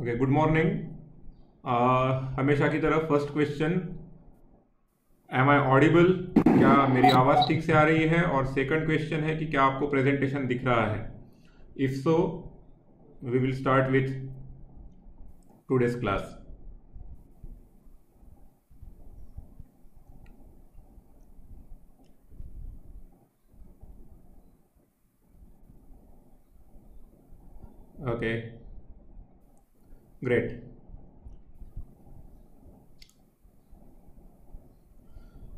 Okay good morning हमेशा की तरह first question am I audible क्या मेरी आवाज़ ठीक से आ रही है? और सेकंड क्वेश्चन है कि क्या आपको प्रेजेंटेशन दिख रहा है? If so we will start with today's class okay. great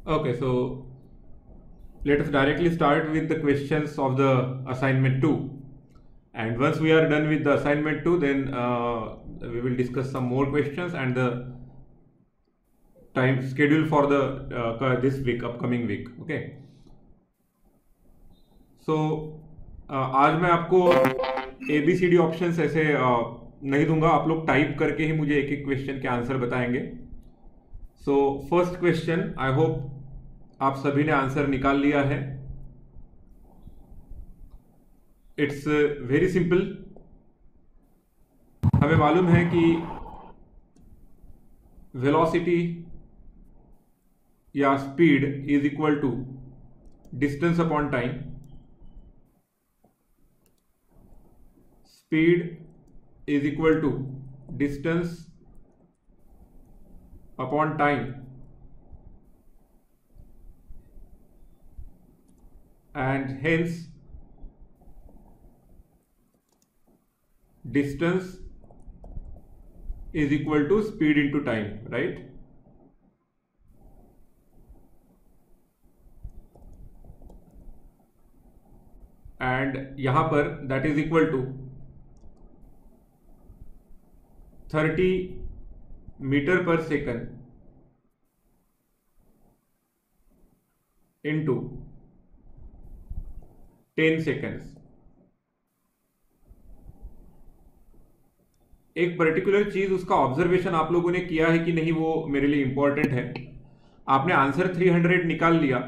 okay so let us directly start with the questions of the assignment 2 and once we are done with the assignment 2 then uh, we will discuss some more questions and the time schedule for the uh, this week upcoming week okay so uh, आज मैं आपको A B C D option ऐसे नहीं दूँगा, आप लोग type करके ही मुझे एक एक क्वेश्चन के आंसर बताएँगे। So first question I hope आप सभी ने आंसर निकाल लिया है। इट्स वेरी सिंपल हमें मालूम है कि वेलोसिटी या speed is equal to distance upon time speed is equal to distance upon time and hence distance is equal to speed into time right and यहां पर that is equal to 30 metre पर second into ten seconds एक particular चीज़ उसका observation आप लोगों ने किया है कि नहीं वो मेरे लिए इंपॉर्टेंट है। आपने आंसर 300 निकाल लिया।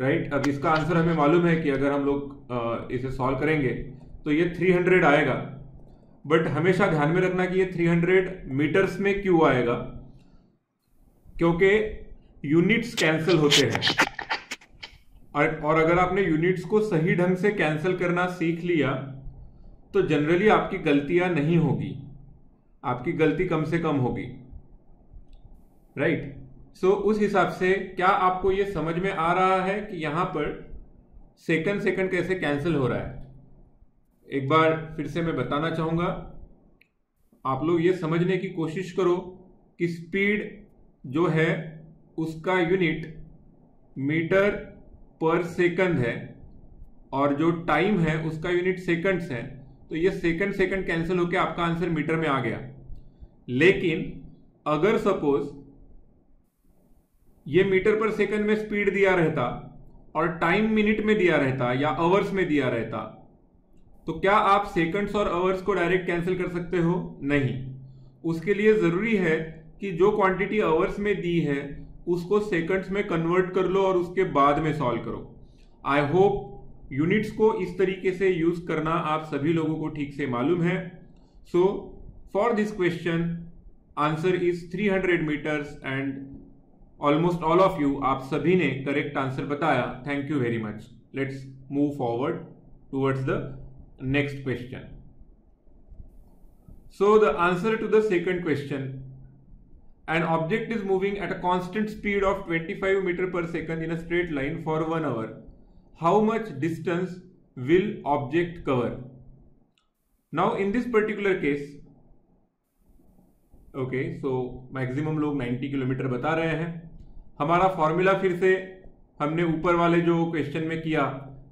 राइट? अब इसका आंसर हमें मालूम है कि अगर हम लोग इसे सॉल्व करेंगे तो ये 300 आएगा। बट हमेशा ध्यान में रखना कि ये 300 मीटर्स में क्यों आएगा? क्योंकि यूनिट्स कैंसिल होते हैं। और अगर आपने यूनिट्स को सही ढंग से कैंसिल करना सीख लिया तो जनरली आपकी गलतियाँ नहीं होगी। आपकी गलती कम से कम होगी। Right right? सो so, उस हिसाब से क्या आपको यह समझ में आ रहा है कि यहाँ पर सेकंड सेकंड कैसे कैंसिल हो रहा है? एक बार फिर से मैं बताना चाहूँगा, आप लोग ये समझने की कोशिश करो कि स्पीड जो है, उसका यूनिट मीटर पर सेकंड है और जो टाइम है, उसका यूनिट सेकंड्स है। तो ये सेकंड सेकंड कैंसिल होकर आपका आंसर मीटर में आ गया। लेकिन अगर सपोज़ ये मीटर पर सेकंड में स्पीड दिया रहता और टाइम मिनट में दिया रहता या आवर्स में दिया रहता तो क्या आप सेकंड्स और आवर्स को डायरेक्ट कैंसिल कर सकते हो? नहीं। उसके लिए ज़रूरी है कि जो क्वांटिटी आवर्स में दी है, उसको सेकंड्स में कन्वर्ट कर लो और उसके बाद में सॉल्व करो। आई होप यूनिट्स को इस तरीके से यूज़ करना आप सभी लोगों को ठीक से मालूम है। So for this question answer is 300 metres and almost all of you आप सभी ने करेक्ट आंसर बताया। Thank you very much let's move forward towards the next question. So the answer to the second question, an object is moving at a constant speed of 25 meter per second in a straight line for one hour. How much distance will object cover? Now in this particular case, okay okay, so so maximum लोग 90 kilometre बता रहे हैं हमारा formula फिर से हमने ऊपर वाले जो क्वेश्चन में किया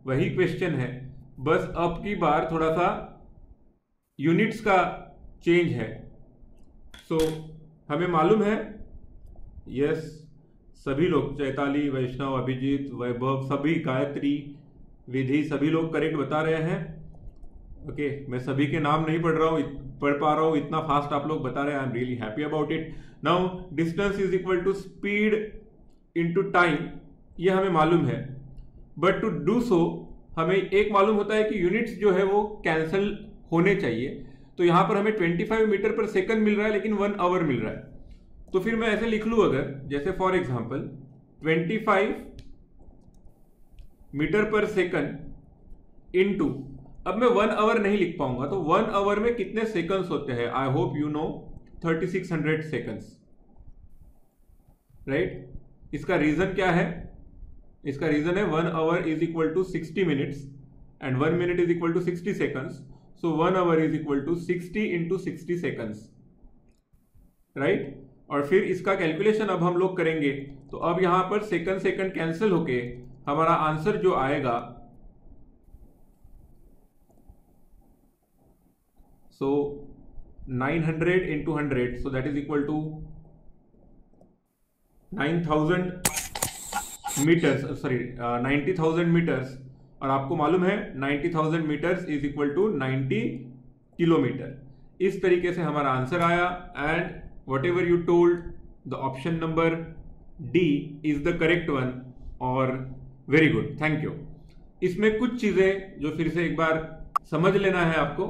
वही क्वेश्चन है बस अब की बार थोड़ा सा यूनिट्स का चेंज है। सो so, हमें मालूम है यस सभी लोग चैताली वैष्णव अभिजीत वैभव सभी गायत्री विधि सभी लोग करेक्ट बता रहे हैं। ओके okay, मैं सभी के नाम नहीं पढ़ रहा हूँ पढ़ पा रहा हूँ इतना फास्ट आप लोग बता रहे हैं I am really happy about it now distance is equal to speed into time ये हमें मालूम है। बट टू डू सो हमें एक मालूम होता है कि यूनिट्स जो है वो कैंसिल होने चाहिए। तो यहाँ पर हमें 25 मीटर पर सेकंड मिल रहा है, लेकिन वन आवर मिल रहा है। तो फिर मैं ऐसे लिख लू अगर, जैसे फॉर एग्ज़ाम्पल 25 मीटर पर सेकंड इनटू अब मैं वन आवर नहीं लिख पाऊँगा तो वन आवर में कितने सेकंड्स होते हैं? I hope you know 3600 seconds right इसका रीजन क्या है? इसका रीजन है one hour is equal to 60 minutes and one minute is equal to 60 seconds so one hour is equal to 60 into sixty seconds right और फिर इसका calculation अब हम लोग करेंगे। तो अब यहाँ पर सेकंड सेकंड कैंसिल होके हमारा आंसर जो आएगा। So 900 into 100 so that is equal to 9000 metres sorry ninety thousand metres और आपको मालूम है ninety thousand metres is equal to ninety kilometre इस तरीके से हमारा आंसर आया and whatever you told the option number D is the correct one और वेरी गुड थैंक यू इसमें कुछ चीज़ें जो फिर से एक बार समझ लेना है आपको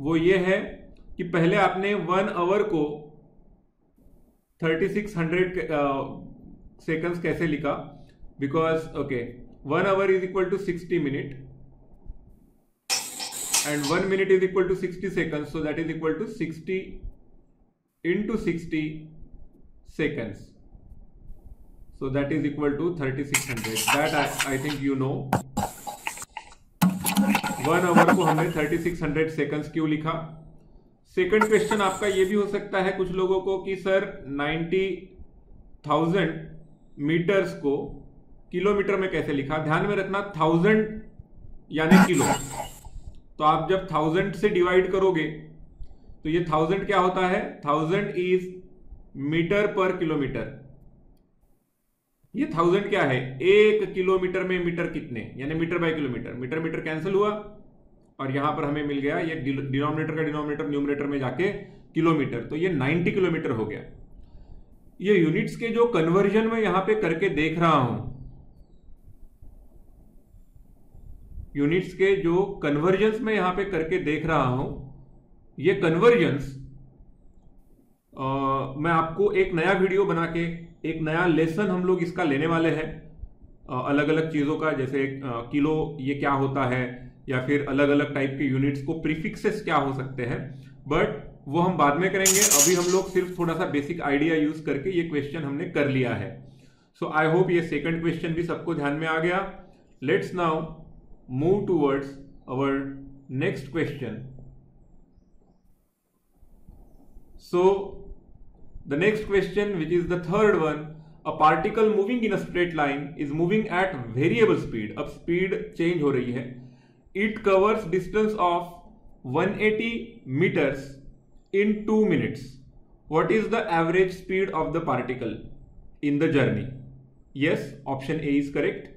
वो ये है कि पहले आपने वन आवर को 3600 सेकंड्स uh, कैसे लिखा? Because okay one hour is equal to 60 minute and one minute is equal to 60 second so that is equal to 60 into 60 seconds. So that is equal to 3600 that I, I think you know. One hour को हमने 3600 seconds क्यों लिखा? Second question आपका ये भी हो सकता है कुछ लोगों को कि सर 90,000 मीटर्स को किलोमीटर में कैसे लिखा? ध्यान में रखना थाउज़ेंड यानी किलो। तो आप जब थाउज़ेंड से डिवाइड करोगे तो ये थाउज़ेंड क्या होता है? थाउज़ेंड इज़ मीटर पर किलोमीटर ये थाउज़ेंड क्या है? एक किलोमीटर में मीटर कितने? यानी metre by kilometre metre metre cancel हुआ, और यहाँ पर हमें मिल गया ये डिनोमिनेटर का डिनोमिनेटर न्यूमिनेटर में जाके किलोमीटर तो ये 90 किलोमीटर हो गया। ये यूनिट्स के जो कन्वर्जन में यहाँ पे करके देख रहा हूँ यूनिट्स के जो कन्वर्जेंस में यहाँ पे करके देख रहा हूँ, ये कन्वर्जेंस मैं आपको एक नया वीडियो बना के, एक नया लेसन हम लोग इसका लेने वाले हैं अलग अलग चीज़ों का, जैसे किलो ये क्या होता है, या फिर अलग अलग टाइप के यूनिट्स को प्रीफिक्सेस क्या हो सकते हैं बट वो हम बाद में करेंगे, अभी हम लोग सिर्फ़ थोड़ा सा बेसिक आइडिया यूज़ करके ये क्वेश्चन हमने कर लिया है। सो आई होप ये सेकंड क्वेश्चन भी सबको ध्यान में आ गया। Let's now Move towards our next question so The next question, which is the third one, a particle moving in a straight line is moving at variable speed. अब speed change हो रही है. It covers distance of 180 meters in 2 minutes. What is the average speed of the particle in the journey? Yes, option A is correct.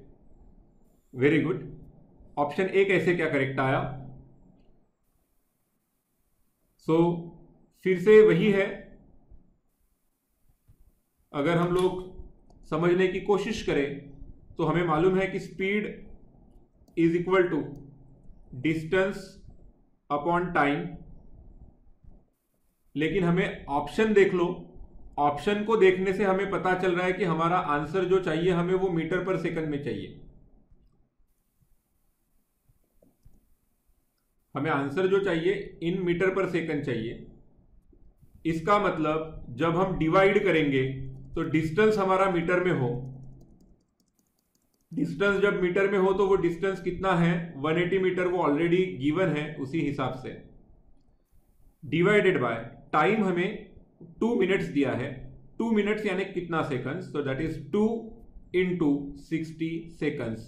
Very good. Option A कैसे क्या correct आया? सो so, फिर से वही है। अगर हम लोग समझने की कोशिश करें तो हमें मालूम है कि speed is equal to distance upon time लेकिन हमें ऑप्शन देख लो। ऑप्शन को देखने से हमें पता चल रहा है कि हमारा आंसर जो चाहिए हमें वो मीटर पर सेकंड में चाहिए। हमें आंसर जो चाहिए, इन मीटर पर सेकंड चाहिए। इसका मतलब जब हम डिवाइड करेंगे तो डिस्टेंस हमारा मीटर में हो। डिस्टेंस जब मीटर में हो तो वो डिस्टेंस कितना है? 180 मीटर वो ऑलरेडी गिवन है, उसी हिसाब से। डिवाइडेड बाय टाइम हमें टू मिनट्स दिया है। टू मिनट्स यानी कितना सेकंड्स तो that is two into sixty seconds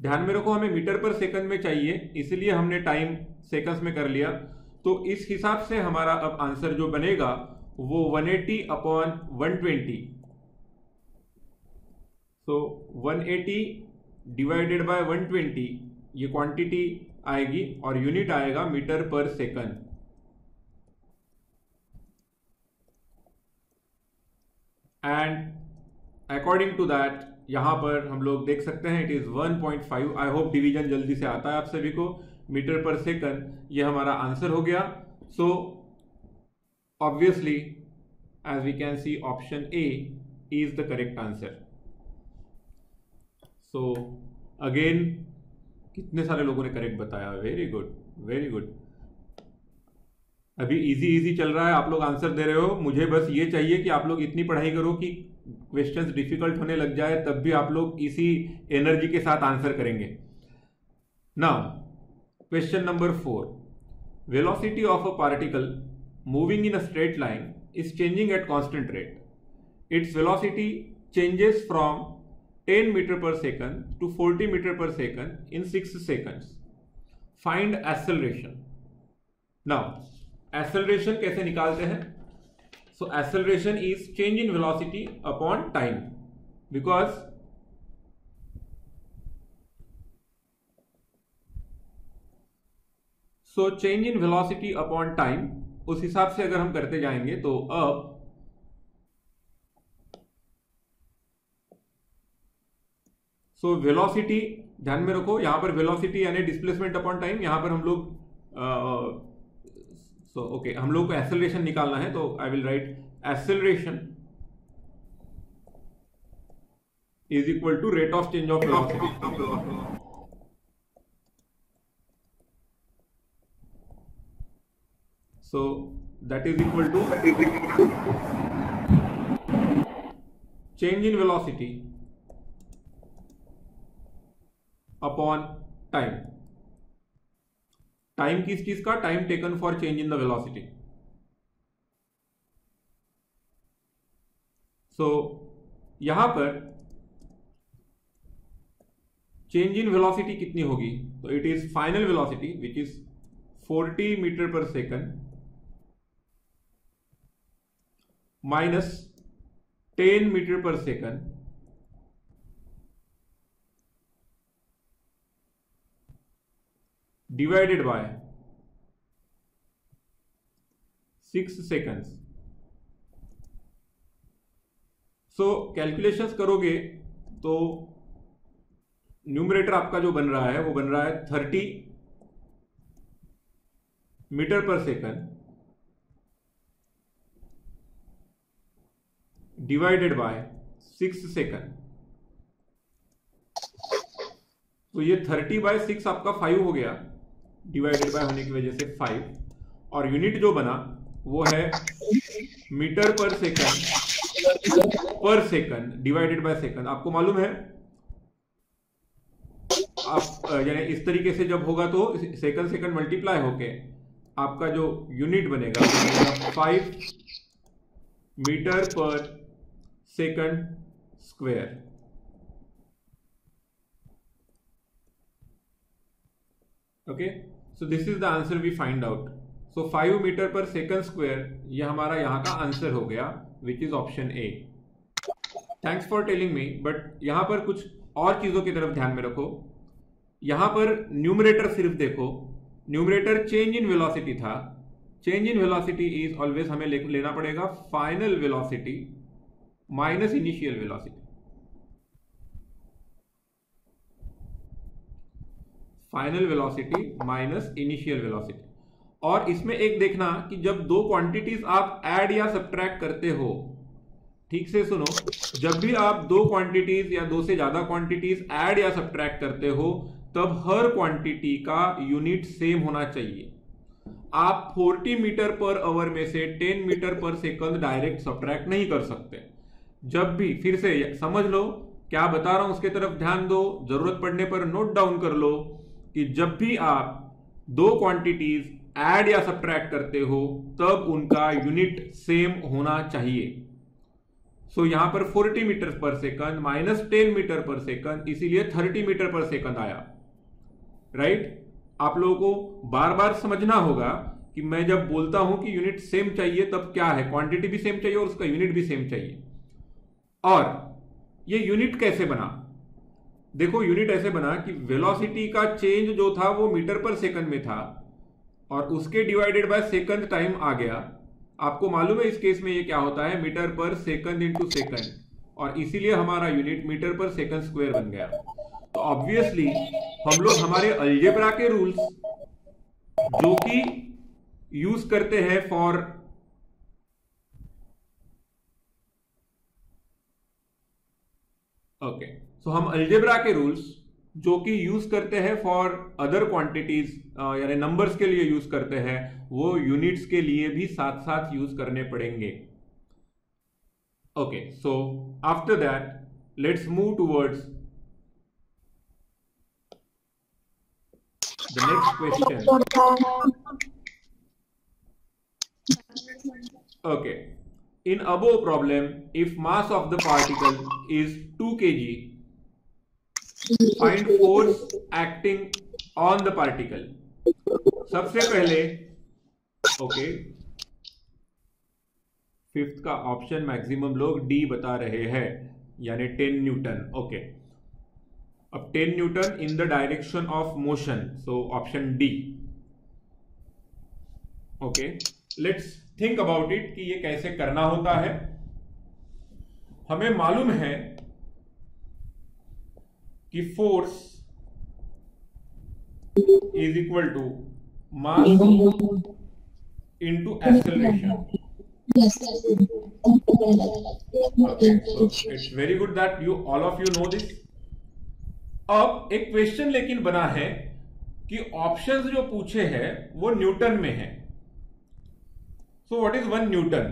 ध्यान में रखो, हमें मीटर पर सेकंड में चाहिए, इसलिए हमने टाइम सेकंड्स में कर लिया। तो इस हिसाब से हमारा अब आंसर जो बनेगा, वो 180 अपॉन 120 सो 180 डिवाइडेड बाय 120 ये क्वांटिटी आएगी और यूनिट आएगा मीटर पर second. And according to that यहाँ पर हम लोग देख सकते हैं it is 1.5 I hope division जल्दी से आता है आप सभी को मीटर पर सेकंड ये हमारा आंसर हो गया। So obviously as we can see option A is the correct answer so again कितने सारे लोगों ने करेक्ट बताया? वेरी गुड वेरी गुड अभी इजी इजी चल रहा है, आप लोग आंसर दे रहे हो। मुझे बस ये चाहिए कि आप लोग इतनी पढ़ाई करो कि क्वेश्चंस डिफ़िकल्ट होने लग जाए, तब भी आप लोग इसी एनर्जी के साथ आंसर करेंगे now question number four velocity of a particle moving in a straight line is changing at constant rate its velocity changes from 10 metre per second to 40 metre per second in 6 seconds. Find acceleration. Now acceleration कैसे निकालते हैं? So, acceleration is change in velocity upon time because so change in velocity upon time उस हिसाब से अगर हम करते जाएँगे तो अब सो वेलोसिटी ध्यान में रखो यहाँ पर वेलोसिटी यानी डिस्प्लेसमेंट अपॉन टाइम यहाँ पर हम लोग सो ओके हम लोग को एक्सेलरेशन निकालना है तो I will write acceleration is equal to rate of change of velocity so, that is equal to change in velocity upon time time किस चीज़ का? Time taken for change in the velocity so यहाँ पर change in velocity कितनी होगी? तो it is final velocity which is 40 metre per second minus 10 metre per second divided by 6 seconds. So calculations करोगे तो न्यूमरेटर आपका जो बन रहा है, वो बन रहा है 30 metre per second divided by six second तो ये 30 बाय सिक्स आपका फाइव हो गया। डिवाइडेड बाय होने की वजह से फाइव और यूनिट जो बना, वो है मीटर पर second per second divided by second आपको मालूम है? आप यानी इस तरीके से जब होगा तो सेकंड सेकंड मल्टीप्लाई होके आपका जो यूनिट बनेगा five metre per second square okay so this is the answer we find out so five metre per second square ये हमारा यहाँ का आंसर हो गया which is option A thanks for telling me but यहाँ पर कुछ और चीज़ों की तरफ़ ध्यान में रखो। यहाँ पर न्यूमरेटर सिर्फ़ देखो। न्यूमरेटर चेंज इन वेलोसिटी था। Change in velocity is always हमें लेना पड़ेगा final velocity minus initial velocity final velocity minus initial velocity और इसमें एक देखना कि जब दो क्वांटिटीज आप ऐड या सब्ट्रैक्ट करते हो, ठीक से सुनो, जब भी आप दो क्वांटिटीज या दो से ज़्यादा क्वांटिटीज ऐड या सब्ट्रैक्ट करते हो, तब हर क्वांटिटी का यूनिट सेम होना चाहिए। आप 40 मीटर पर आवर में से 10 मीटर पर सेकंड डायरेक्ट सब्ट्रैक्ट नहीं कर सकते। जब भी, फिर से समझ लो, क्या बता रहा हूँ उसके तरफ़ ध्यान दो, ज़रूरत पड़ने पर नोट डाउन कर लो कि जब भी आप दो क्वांटिटीज ऐड या सब्ट्रैक्ट करते हो तब उनका यूनिट सेम होना चाहिए। सो so, यहाँ पर 40 metre per second minus ten metre per second इसीलिए 30 मीटर पर सेकंड आया। राइट? आप लोगों को बार बार समझना होगा कि मैं जब बोलता हूँ कि यूनिट सेम चाहिए तब क्या है? क्वांटिटी भी सेम चाहिए और उसका यूनिट भी सेम चाहिए। और ये यूनिट कैसे बना? देखो यूनिट ऐसे बना कि वेलोसिटी का चेंज जो था वो मीटर पर सेकंड में था और उसके डिवाइडेड बाय सेकंड टाइम आ गया। आपको मालूम है इस केस में ये क्या होता है? मीटर पर सेकंड इंटू सेकंड और इसीलिए हमारा unit metre per second square बन गया। तो ऑब्वियसली हम लोग हमारे अल्जेब्रा के रूल्स जो कि यूज़ करते हैं फॉर ओके सो हम अल्जेब्रा के रूल्स जो कि यूज़ करते हैं फॉर अदर क्वांटिटीज यानी नंबर्स के लिए यूज़ करते हैं, वो यूनिट्स के लिए भी साथ साथ यूज़ करने पड़ेंगे। Okay so after that let's move towards the next question okay, in above problem, if mass of the particle is 2 kg find force acting on the particle सबसे पहले ओके फिफ्थ का ऑप्शन मैक्सिमम लोग D बता रहे हैं, यानी 10 newton okay अब 10 newton in the direction of motion so option D okay let's think about it कि ये कैसे करना होता है। हमें मालूम है कि force is equal to mass into acceleration it's very good that you all of you know this अब एक क्वेश्चन लेकिन बना है कि ऑप्शंस जो पूछे हैं, वो न्यूटन में है। So what is one newton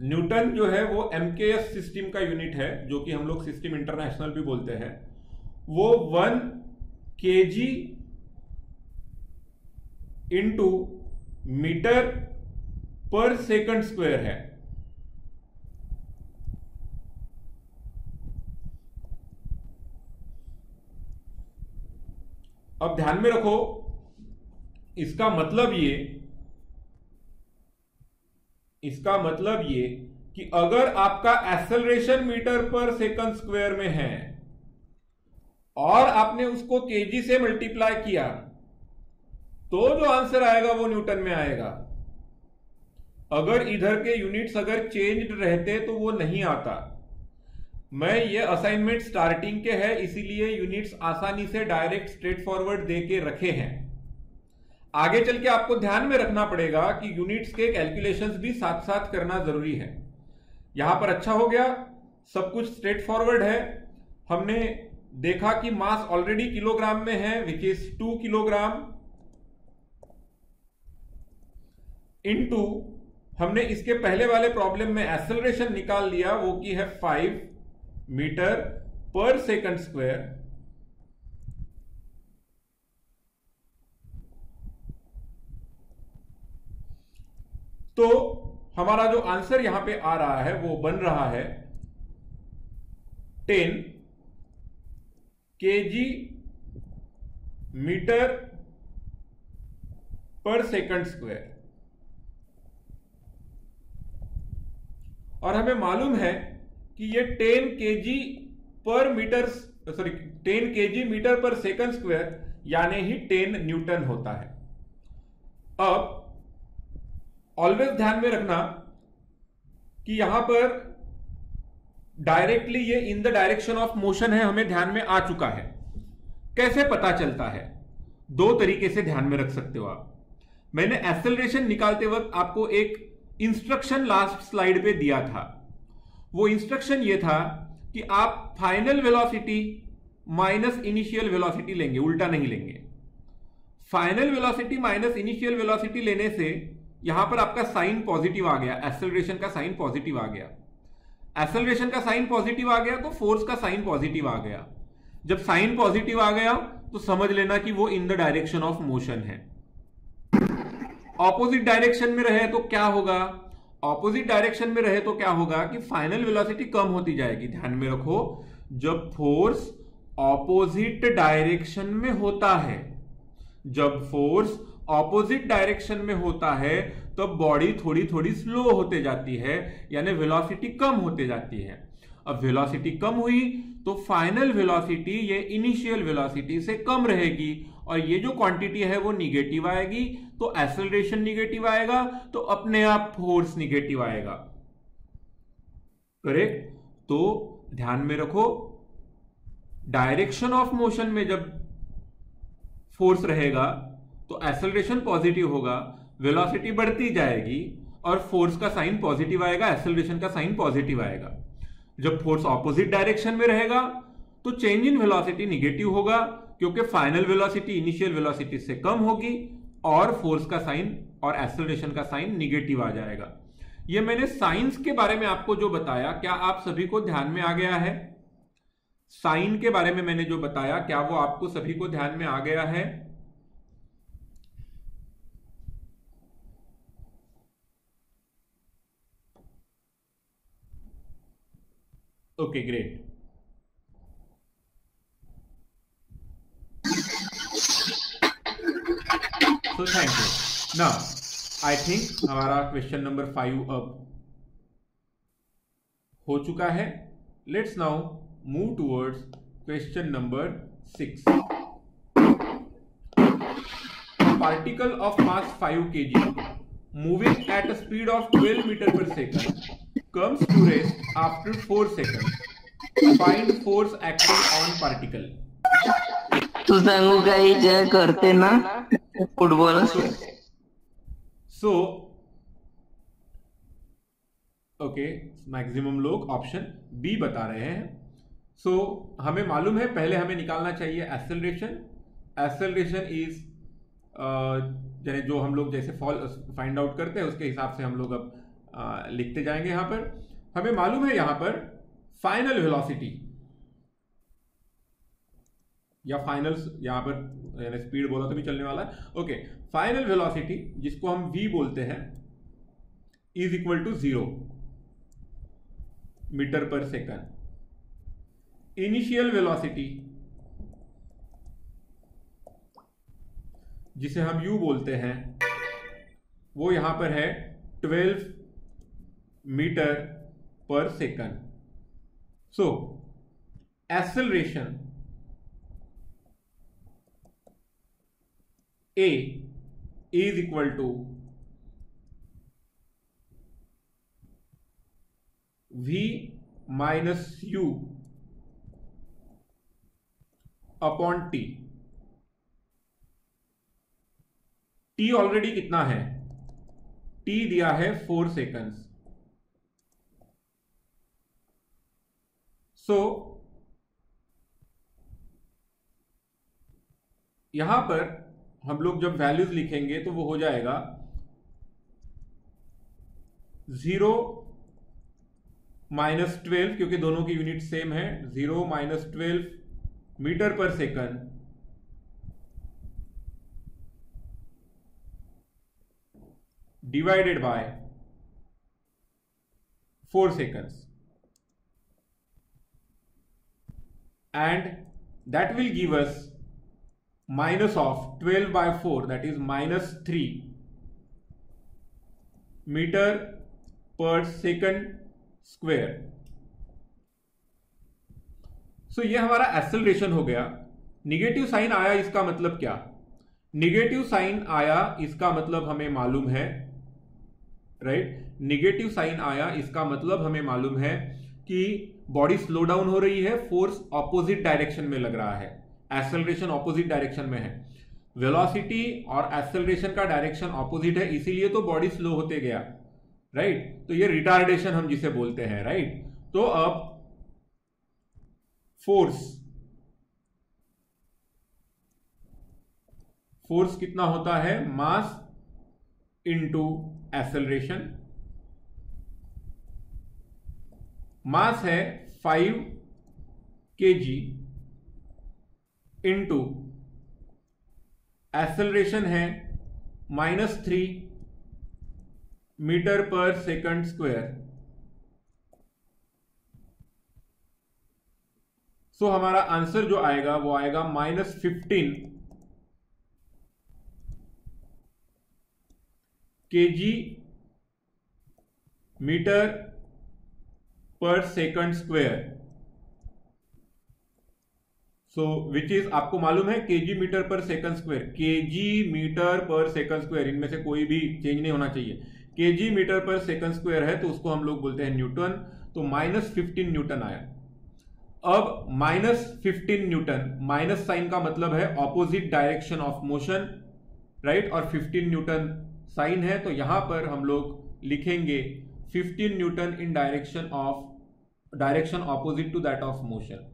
newton जो है वो एम के एस सिस्टम का यूनिट है, जो कि हम लोग सिस्टम इंटरनेशनल भी बोलते हैं। वो one K G into metre per second square है। अब ध्यान में रखो, इसका मतलब ये इसका मतलब ये कि अगर आपका acceleration metre per second square में है, और आपने उसको केजी से मल्टीप्लाई किया तो जो आंसर आएगा वो न्यूटन में आएगा। अगर इधर के यूनिट्स अगर चेंज्ड रहते तो वो नहीं आता। मैं ये असाइनमेंट स्टार्टिंग के है, इसीलिए यूनिट्स आसानी से डायरेक्ट स्ट्रेट फॉरवर्ड दे के रखे हैं। आगे चल के आपको ध्यान में रखना पड़ेगा कि यूनिट्स के कैलकुलेशंस भी साथ साथ करना ज़रूरी है। यहाँ पर अच्छा हो गया, सब कुछ स्ट्रेट फॉरवर्ड है। हमने देखा कि मास ऑलरेडी किलोग्राम में है which is two kilogram into हमने इसके पहले वाले प्रॉब्लम में एक्सेलरेशन निकाल लिया, वो की है five metre per second square तो हमारा जो आंसर यहाँ पे आ रहा है, वो बन रहा है ten K G metre per second square. और हमें मालूम है कि ये टेन के जी पर metre, sorry, ten K G metre per second square, यानी ही टेन न्यूटन होता है। अब ऑलवेज ध्यान में रखना कि यहाँ पर डायरेक्टली ये in the direction of motion है, हमें ध्यान में आ चुका है। कैसे पता चलता है? दो तरीके से ध्यान में रख सकते हो आप। मैंने एक्सेलरेशन निकालते वक्त आपको एक इंस्ट्रक्शन लास्ट स्लाइड पे दिया था। वो इंस्ट्रक्शन ये था कि आप final velocity minus initial velocity लेंगे, उल्टा नहीं लेंगे। Final velocity minus initial velocity लेने से यहाँ पर आपका साइन पॉजिटिव आ गया एसेलरेशन का साइन पॉजिटिव आ गया। एसेलरेशन का साइन पॉजिटिव आ गया तो फोर्स का साइन पॉजिटिव आ गया। जब साइन पॉजिटिव आ गया तो समझ लेना कि वो in the direction of motion है। ऑपोजिट डायरेक्शन में रहे तो क्या होगा? ऑपोजिट डायरेक्शन में रहे तो क्या होगा कि फाइनल वेलोसिटी कम होती जाएगी। ध्यान में रखो, जब फोर्स ऑपोजिट डायरेक्शन में होता है, जब फोर्स ऑपोजिट डायरेक्शन में होता है तो बॉडी थोड़ी थोड़ी स्लो होते जाती है, यानी वेलोसिटी कम होते जाती है। अब वेलोसिटी कम हुई तो फाइनल वेलोसिटी ये इनिशियल वेलोसिटी से कम रहेगी, और ये जो क्वांटिटी है, वो निगेटिव आएगी तो एसेलरेशन निगेटिव आएगा तो अपने आप फोर्स निगेटिव आएगा। करेक्ट तो ध्यान में रखो डायरेक्शन ऑफ़ मोशन में जब फोर्स रहेगा तो एक्सेलरेशन पॉजिटिव होगा वेलोसिटी बढ़ती जाएगी और फोर्स का साइन पॉजिटिव आएगा एक्सेलरेशन का साइन पॉजिटिव आएगा। जब फोर्स ऑपोजिट डायरेक्शन में रहेगा तो चेंज इन वेलोसिटी निगेटिव होगा, क्योंकि फाइनल वेलोसिटी इनिशियल वेलोसिटी से कम होगी और फोर्स का साइन और एक्सेलरेशन का साइन निगेटिव आ जाएगा। ये मैंने साइंस के बारे में आपको जो बताया, क्या आप सभी को ध्यान में आ गया है? साइन के बारे में मैंने जो बताया, क्या वो आपको सभी को ध्यान में आ गया है? Okay great so thank you ना आई थिंक हमारा क्वेश्चन नंबर फाइव अब हो चुका है. Let's now move towards question number six particle of mass 5 kg. Moving at a speed of 12 meter per second. Comes to rest after 4 seconds find force acting on particle. तू सांगू काही जे करते ना फुटबॉल सो ओके मैक्सिमम लोग option B बता रहे हैं। सो so, हमें मालूम है पहले हमें निकालना चाहिए एसेलरेशन एसेलरेशन इज़ जो हम लोग जैसे फॉल फाइंड आउट करते हैं उसके हिसाब से हम लोग अब लिखते जाएँगे यहाँ पर। हमें मालूम है यहाँ पर फाइनल वेलोसिटी या फाइनल यहाँ पर स्पीड बोला तो भी चलने वाला है। ओके फाइनल वेलोसिटी जिसको हम v बोलते हैं is equal to zero metre per second. Initial velocity जिसे हम u बोलते हैं, वो यहाँ पर है 12 metre per second. So acceleration A is equal to V minus U upon T T already कितना है? टी दिया है फोर सेकंड्स सो so, यहाँ पर हम लोग जब वैल्यूज़ लिखेंगे तो वो हो जाएगा ज़ीरो माइनस ट्वेल्व क्योंकि दोनों की यूनिट सेम है। Zero minus twelve metre per second divided by four seconds and that will give us minus of 12 by 4 that is minus 3 meter per second square. So so, ये हमारा acceleration हो गया। Negative sign आया इसका मतलब क्या? Negative sign आया इसका मतलब हमें मालूम है राइट निगेटिव साइन आया इसका मतलब हमें मालूम है कि बॉडी स्लो डाउन हो रही है, फोर्स ऑपोजिट डायरेक्शन में लग रहा है एक्सेलरेशन ऑपोजिट डायरेक्शन में है वेलोसिटी और एक्सेलरेशन का डायरेक्शन ऑपोजिट है, इसीलिए तो बॉडी स्लो होते गया राइट right? तो ये रिटार्डेशन हम जिसे बोलते हैं राइट right? तो अब फोर्स फोर्स कितना होता है मास इनटू एक्सेलरेशन मास है five K G into acceleration है minus three metre per second square so हमारा आंसर जो आएगा, वो आएगा minus fifteen K G metre per second square so which is आपको मालूम है K G metre per second square KG metre per second square इनमें से कोई भी चेंज नहीं होना चाहिए। KG metre per second square है तो उसको हम लोग बोलते हैं न्यूटन। तो माइनस फिफ्टीन न्यूटन आया। अब minus fifteen newton minus sign का मतलब है opposite direction of motion right और फिफ्टीन न्यूटन साइन है तो यहाँ पर हम लोग लिखेंगे 15 newton in direction of direction opposite to that of motion.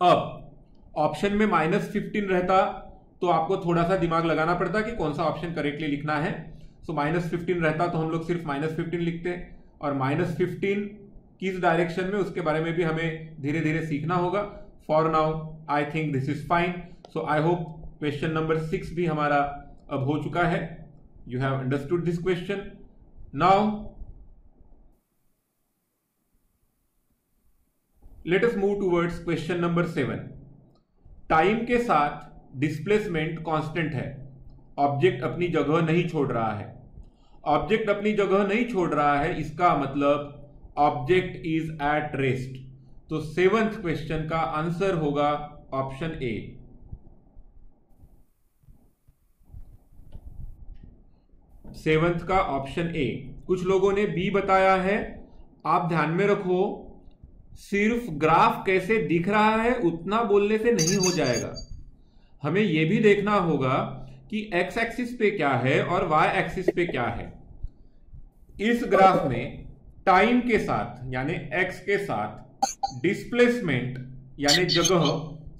अब, ऑप्शन में माइनस फिफ्टीन रहता तो आपको थोड़ा सा दिमाग लगाना पड़ता कि कौन सा ऑप्शन करेक्टली लिखना है। सो माइनस फिफ्टीन रहता तो हम लोग सिर्फ़ माइनस फिफ्टीन लिखते और माइनस फिफ्टीन किस डायरेक्शन में, उसके बारे में भी हमें धीरे धीरे सीखना होगा। For now I think this is fine so I hope question number six भी हमारा अब हो चुका है। You have understood this question now let us move towards question number seven time के साथ डिस्प्लेसमेंट कांस्टेंट है। ऑब्जेक्ट अपनी जगह नहीं छोड़ रहा है। ऑब्जेक्ट अपनी जगह नहीं छोड़ रहा है, इसका मतलब ऑब्जेक्ट इज़ एट रेस्ट तो सेवंथ क्वेश्चन का आंसर होगा ऑप्शन ए सेवंथ का ऑप्शन ए कुछ लोगों ने बी बताया है। आप ध्यान में रखो सिर्फ़ ग्राफ कैसे दिख रहा है उतना बोलने से नहीं हो जाएगा। हमें यह भी देखना होगा कि एक्स एक्सिस पे क्या है और वाई एक्सिस पे क्या है। इस ग्राफ में टाइम के साथ, यानी एक्स के साथ डिस्प्लेसमेंट यानी जगह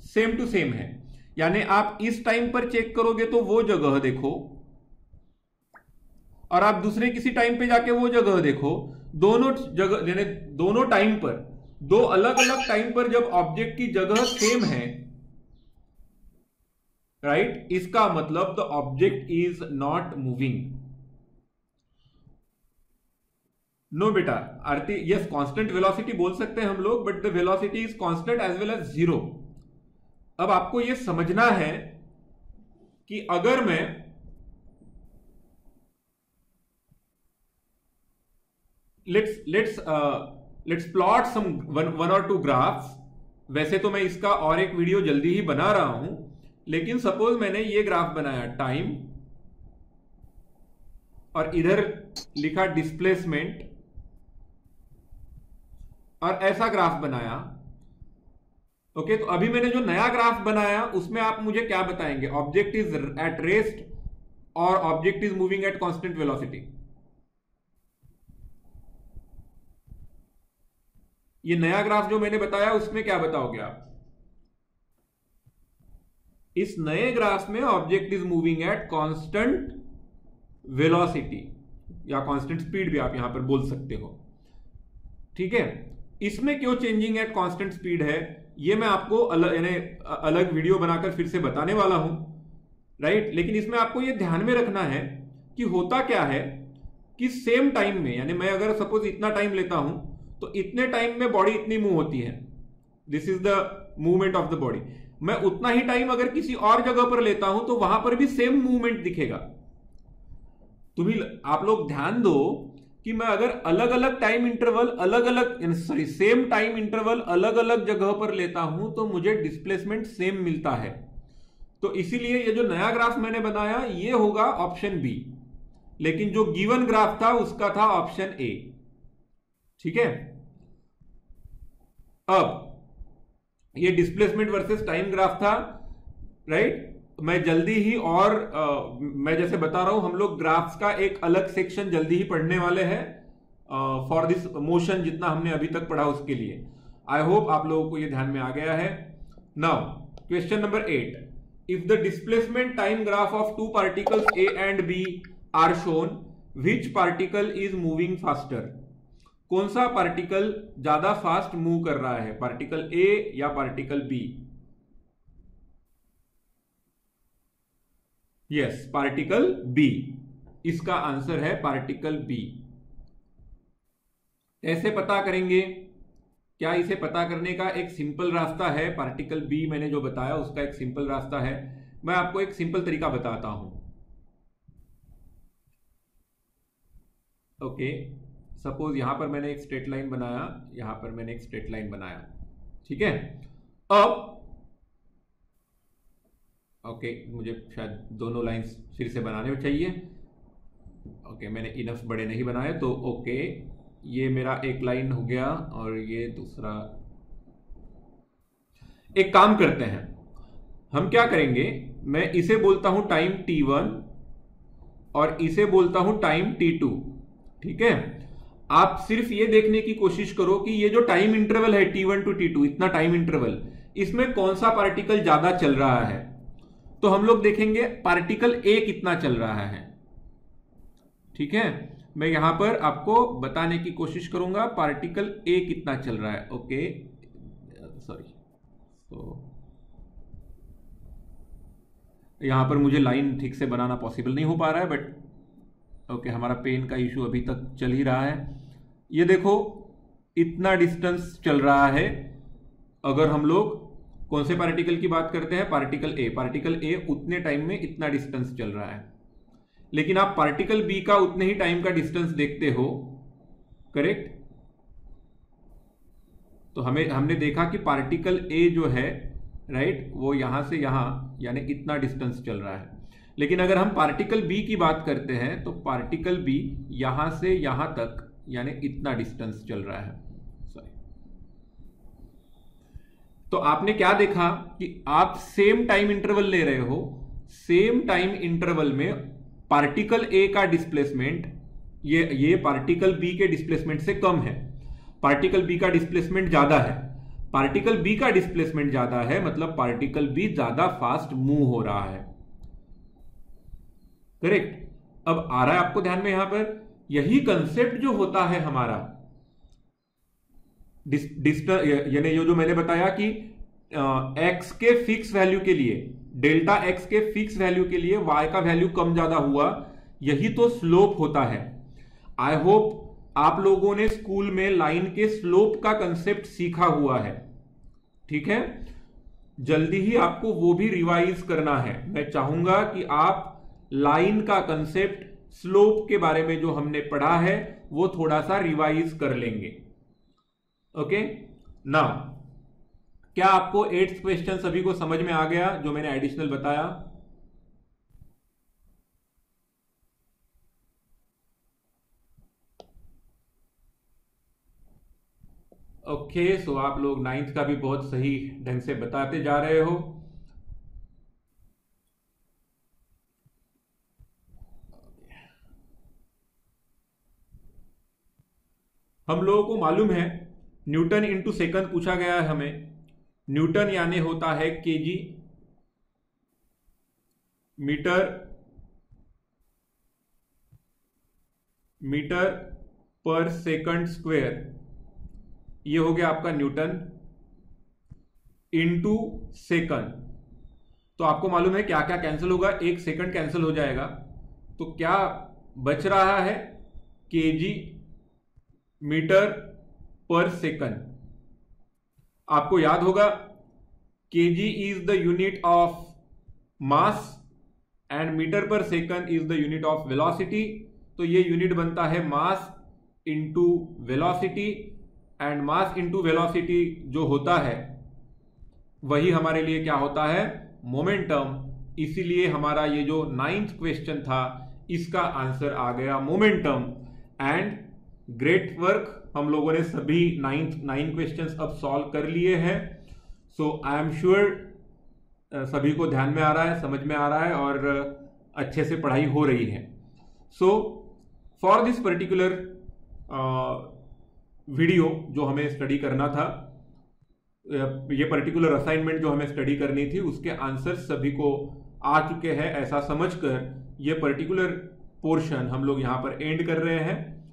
सेम टू सेम है। यानी आप इस टाइम पर चेक करोगे तो वो जगह देखो और आप दूसरे किसी टाइम पे जाके वो जगह देखो। दोनों जगह, यानी दोनों टाइम पर दो अलग अलग टाइम पर जब ऑब्जेक्ट की जगह सेम है राइट right? इसका मतलब the object is not moving no बेटा, आरती यस कांस्टेंट वेलोसिटी बोल सकते हैं हम लोग but the velocity is constant as well as zero अब आपको यह समझना है कि अगर मैं let's let's let's plot some one और टू ग्राफ्स वैसे तो मैं इसका और एक वीडियो जल्दी ही बना रहा हूँ, लेकिन सपोज़ मैंने ये ग्राफ बनाया टाइम और इधर लिखा डिस्प्लेसमेंट और ऐसा ग्राफ बनाया। ओके तो अभी मैंने जो नया ग्राफ बनाया, उसमें आप मुझे क्या बताएँगे? ऑब्जेक्ट इज़ एट रेस्ट और object is moving at constant velocity ये नया ग्राफ जो मैंने बताया, उसमें क्या बताओगे आप? इस नए ग्राफ में object is moving at constant velocity या कांस्टेंट स्पीड भी आप यहाँ पर बोल सकते हो। ठीक है? इसमें क्यों चेंजिंग एट कांस्टेंट स्पीड है? ये मैं आपको अलग यानी अलग वीडियो बनाकर फिर से बताने वाला हूँ। राइट लेकिन इसमें आपको ये ध्यान में रखना है कि होता क्या है कि सेम टाइम में, यानी मैं अगर सपोज़ इतना टाइम लेता हूँ तो इतने टाइम में बॉडी इतनी मूव होती है। This is the movement of the body मैं उतना ही टाइम अगर किसी और जगह पर लेता हूँ तो वहाँ पर भी सेम मूवमेंट दिखेगा। तुम्हें आप लोग ध्यान दो कि मैं अगर अलग अलग टाइम इंटरवल अलग अलग सॉरी सेम टाइम इंटरवल अलग अलग जगह पर लेता हूँ तो मुझे डिस्प्लेसमेंट सेम मिलता है। तो इसीलिए ये जो नया ग्राफ मैंने बनाया, ये होगा ऑप्शन बी लेकिन जो गिवन ग्राफ था, उसका था ऑप्शन ए ठीक है? अब ये डिस्प्लेसमेंट वर्सेस टाइम ग्राफ था राइट मैं जल्दी ही और आ, मैं जैसे बता रहा हूँ हम लोग ग्राफ्स का एक अलग सेक्शन जल्दी ही पढ़ने वाले हैं फॉर दिस मोशन जितना हमने अभी तक पढ़ा उसके लिए। आई होप आप लोगों को ये ध्यान में आ गया है। Now question number eight if the displacement time graph of two particles A and B are shown which particle is moving faster कौन सा पार्टिकल ज़्यादा फास्ट मूव कर रहा है? पार्टिकल ए या particle B yes particle B इसका answer है particle B कैसे पता करेंगे। क्या इसे पता करने का एक सिंपल रास्ता है? पार्टिकल बी मैंने जो बताया, उसका एक सिंपल रास्ता है। मैं आपको एक सिंपल तरीका बताता हूँ। ओके सपोज़ यहाँ पर मैंने एक स्ट्रेट लाइन बनाया, यहाँ पर मैंने एक स्ट्रेट लाइन बनाया, ठीक है? अब ओके मुझे शायद दोनों लाइंस फिर से बनाने चाहिए। ओके मैंने इनफ बड़े नहीं बनाए तो ओके ये मेरा एक लाइन हो गया और ये दूसरा। एक काम करते हैं, हम क्या करेंगे? मैं इसे बोलता हूँ टाइम टी वन और इसे बोलता हूँ टाइम टी टू ठीक है? आप सिर्फ़ ये देखने की कोशिश करो कि ये जो टाइम इंटरवल है T one to T two इतना टाइम इंटरवल इसमें कौन सा पार्टिकल ज़्यादा चल रहा है? तो हम लोग देखेंगे पार्टिकल ए कितना चल रहा है। ठीक है? मैं यहाँ पर आपको बताने की कोशिश करूँगा पार्टिकल ए कितना चल रहा है। ओके सॉरी तो यहाँ पर मुझे लाइन ठीक से बनाना पॉसिबल नहीं हो पा रहा है बट ओके हमारा पेन का इशू अभी तक चल ही रहा है। ये देखो, इतना डिस्टेंस चल रहा है। अगर हम लोग कौन से पार्टिकल की बात करते हैं? पार्टिकल ए पार्टिकल ए उतने टाइम में इतना डिस्टेंस चल रहा है। लेकिन आप पार्टिकल बी का उतने ही टाइम का डिस्टेंस देखते हो करेक्ट तो हमें, हमने देखा कि पार्टिकल ए जो है राइट वो यहाँ से यहाँ, यानी इतना डिस्टेंस चल रहा है। लेकिन अगर हम पार्टिकल बी की बात करते हैं तो पार्टिकल बी यहाँ से यहाँ तक यानी इतना डिस्टेंस चल रहा है। सॉरी तो आपने क्या देखा कि आप सेम टाइम इंटरवल ले रहे हो सेम टाइम इंटरवल में पार्टिकल ए का डिस्प्लेसमेंट ये ये पार्टिकल बी के डिस्प्लेसमेंट से कम है। पार्टिकल बी का डिस्प्लेसमेंट ज़्यादा है। पार्टिकल बी का डिस्प्लेसमेंट ज़्यादा है मतलब पार्टिकल बी ज़्यादा फास्ट मूव हो रहा है। करेक्ट अब आ रहा है आपको ध्यान में यहाँ पर? यही कंसेप्ट जो होता है हमारा। यानी ये जो मैंने बताया कि एक्स के फिक्स वैल्यू के लिए डेल्टा एक्स के फिक्स वैल्यू के लिए वाई का वैल्यू कम ज़्यादा हुआ, यही तो स्लोप होता है। आई होप आप लोगों ने स्कूल में लाइन के स्लोप का कंसेप्ट सीखा हुआ है। ठीक है? जल्दी ही आपको वो भी रिवाइज करना है। मैं चाहूँगा कि आप लाइन का कंसेप्ट स्लोप के बारे में जो हमने पढ़ा है वो थोड़ा सा रिवाइज कर लेंगे। ओके? ना क्या आपको एट्थ क्वेश्चन सभी को समझ में आ गया जो मैंने एडिशनल बताया? ओके okay, सो so आप लोग नाइन्थ का भी बहुत सही ढंग से बताते जा रहे हो। हम लोगों को मालूम है, न्यूटन इंटू सेकंड पूछा गया है हमें। न्यूटन यानी होता है K G metre metre per second square ये हो गया आपका न्यूटन इनटू सेकंड तो आपको मालूम है क्या क्या कैंसिल होगा? एक सेकंड कैंसिल हो जाएगा। तो क्या बच रहा है? KG metre per second. आपको याद होगा K G is the unit of mass and metre per second is the unit of velocity तो ये यूनिट बनता है mass into velocity and mass into velocity जो होता है, वही हमारे लिए क्या होता है? मोमेंटम इसीलिए हमारा ये जो नाइन्थ क्वेश्चन था, इसका आंसर आ गया मोमेंटम एंड ग्रेट वर्क हम लोगों ने सभी नाइन्थ नाइन क्वेश्चन अब सॉल्व कर लिए हैं. सो आई एम श्योर सभी को ध्यान में आ रहा है, समझ में आ रहा है और अच्छे से पढ़ाई हो रही है. So for this particular video जो हमें स्टडी करना था ये पर्टिकुलर असाइनमेंट जो हमें स्टडी करनी थी, उसके आंसर सभी को आ चुके हैं ऐसा समझकर ये पर्टिकुलर पोर्शन हम लोग यहाँ पर एंड कर रहे हैं.